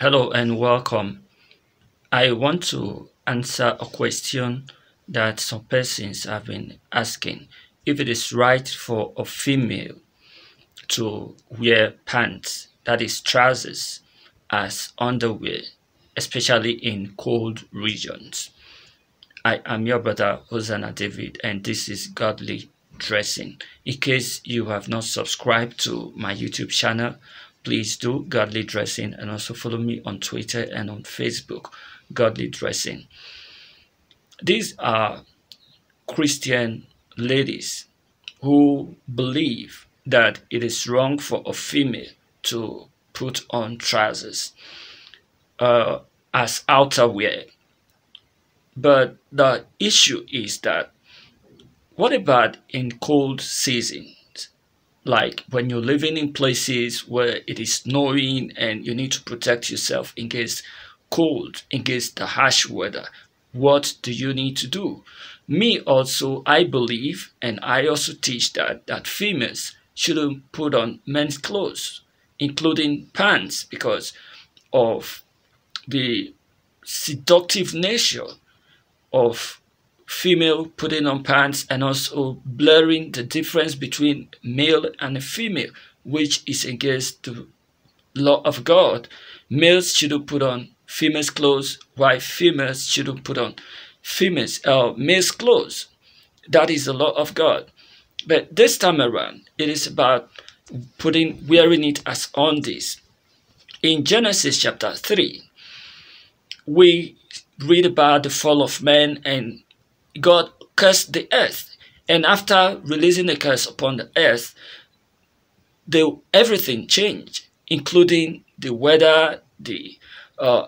Hello and welcome. I want to answer a question that some persons have been asking if it is right for a female to wear pants, that is trousers, as underwear, especially in cold regions. I am your brother Hosanna David, and this is Godly Dressing. In case you have not subscribed to my YouTube channel, please do Godly Dressing and also follow me on Twitter and on Facebook, Godly Dressing. These are Christian ladies who believe that it is wrong for a female to put on trousers uh, as outerwear. But the issue is that what about in cold seasons? Like when you're living in places where it is snowing and you need to protect yourself against cold, against the harsh weather. What do you need to do? Me also, I believe, and I also teach that, that females shouldn't put on men's clothes, including pants, because of the seductive nature of female putting on pants and also blurring the difference between male and female, which is against the law of God. Males shouldn't put on females' clothes, while females shouldn't put on females uh, males' clothes. That is the law of God. But this time around, it is about putting wearing it as on this. In Genesis chapter 3, we read about the fall of man and God cursed the earth. And after releasing the curse upon the earth, the, everything changed, including the weather, the uh,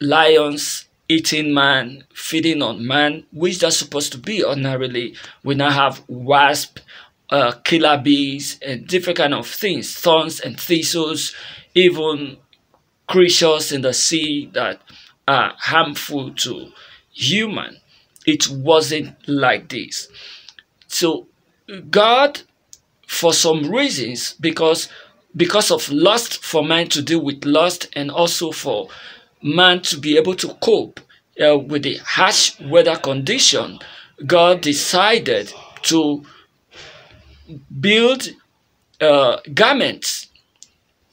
lions eating man, feeding on man, which they're supposed to be ordinarily. We now have wasp, uh, killer bees, and different kind of things, thorns and thistles, even creatures in the sea that are harmful to human. It wasn't like this. So God, for some reasons, because because of lust for man to deal with lust and also for man to be able to cope uh, with the harsh weather condition, God decided to build uh, garments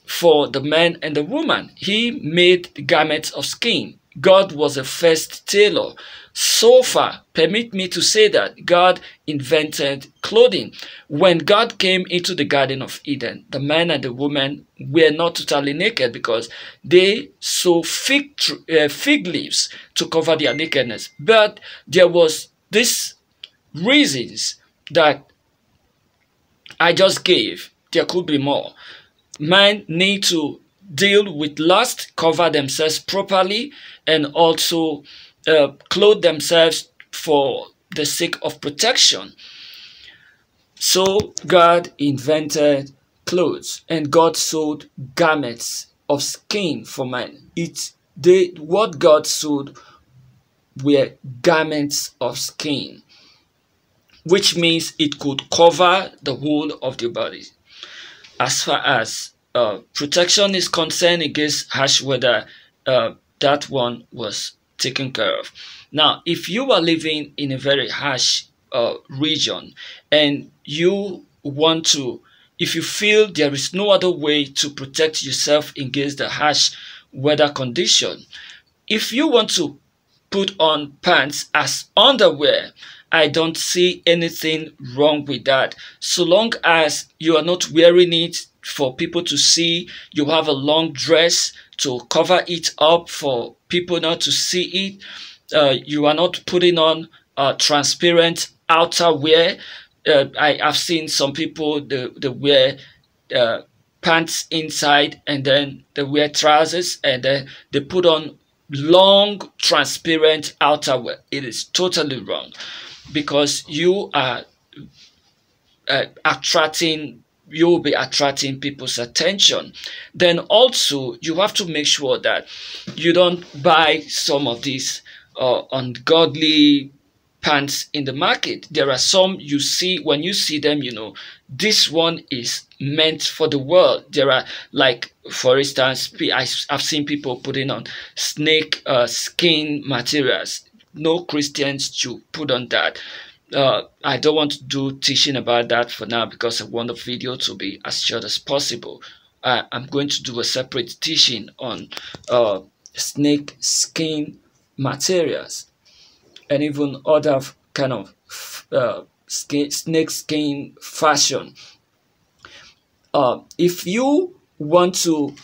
for the man and the woman. He made garments of skin. God was a first tailor. So far, permit me to say that God invented clothing. When God came into the Garden of Eden, the man and the woman were not totally naked because they sewed fig, uh, fig leaves to cover their nakedness. But there was this reasons that I just gave. There could be more. Men need to deal with lust, cover themselves properly, and also uh, clothe themselves for the sake of protection. So God invented clothes and God sewed garments of skin for man. It they what God sewed were garments of skin, which means it could cover the whole of the body. As far as uh, protection is concerned against harsh weather, uh, that one was taken care of. Now, if you are living in a very harsh uh, region and you want to, if you feel there is no other way to protect yourself against the harsh weather condition, if you want to put on pants as underwear, I don't see anything wrong with that. So long as you are not wearing it for people to see, you have a long dress to cover it up for people not to see it. Uh, you are not putting on uh, transparent outerwear. Uh, I have seen some people they, they wear uh, pants inside and then they wear trousers and then they put on long transparent outerwear. It is totally wrong because you are uh, attracting you will be attracting people's attention. Then also you have to make sure that you don't buy some of these uh, ungodly pants in the market. There are some you see when you see them, you know, this one is meant for the world. There are like, for instance, I've seen people putting on snake uh, skin materials. No Christians should put on that. Uh, I don't want to do teaching about that for now because I want the video to be as short as possible. Uh, I'm going to do a separate teaching on uh, snake skin materials and even other kind of uh, skin, snake skin fashion. Uh, if you want to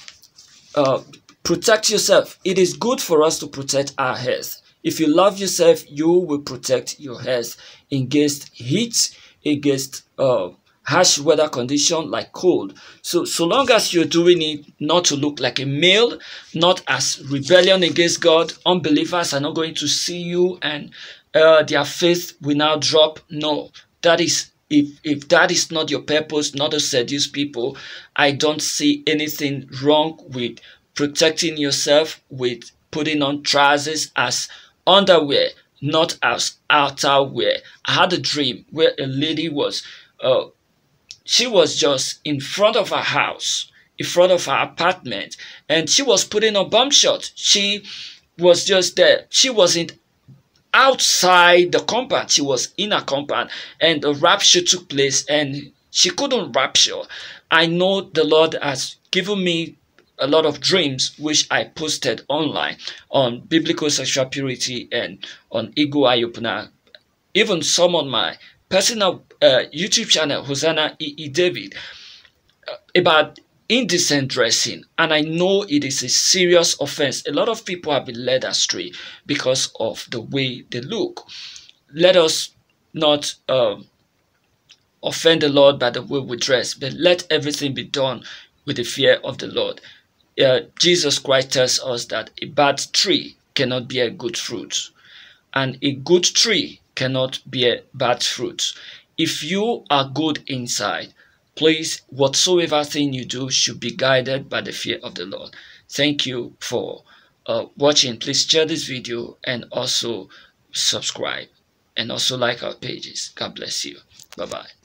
uh, protect yourself, it is good for us to protect our health. If you love yourself, you will protect your health against heat, against uh, harsh weather condition like cold. So, so long as you're doing it not to look like a male, not as rebellion against God, unbelievers are not going to see you and uh, their faith will now drop. No, that is if if that is not your purpose, not to seduce people, I don't see anything wrong with protecting yourself with putting on trousers as underwear, not as outerwear. I had a dream where a lady was uh, she was just in front of her house, in front of her apartment, and she was putting on bum shot. She was just there. She wasn't outside the compound. She was in a compound, and the rapture took place, and she couldn't rapture. I know the Lord has given me a lot of dreams which I posted online on biblical sexual purity and on Eagle Eye Opener. Even some on my personal uh, YouTube channel, Hosanna E. e. David, uh, about indecent dressing. And I know it is a serious offense. A lot of people have been led astray because of the way they look. Let us not um, offend the Lord by the way we dress, but let everything be done with the fear of the Lord. Uh, Jesus Christ tells us that a bad tree cannot bear good fruit, and a good tree cannot bear bad fruit. If you are good inside, please, whatsoever thing you do should be guided by the fear of the Lord. Thank you for uh, watching. Please share this video and also subscribe and also like our pages. God bless you. Bye-bye.